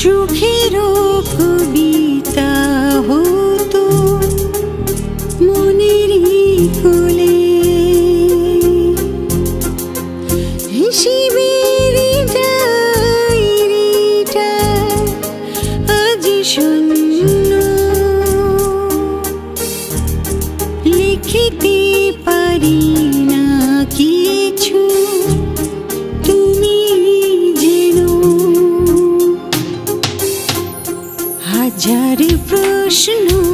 সুখের কবিতা হতো মনেরই কোলে হিসিবের 是路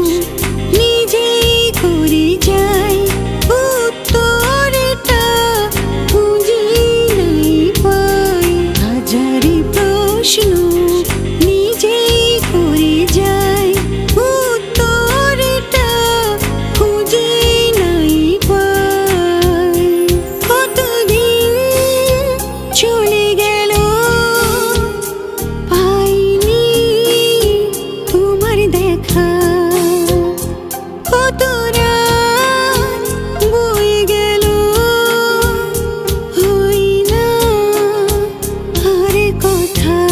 time.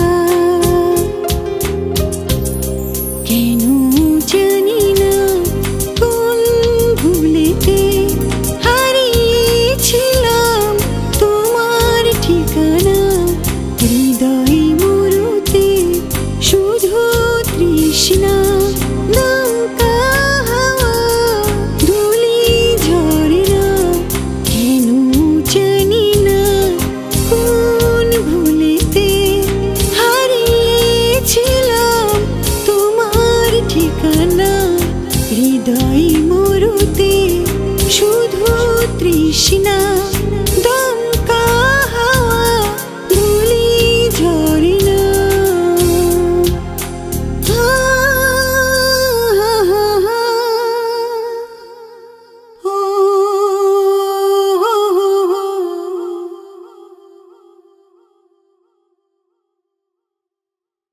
কৃষ্ণা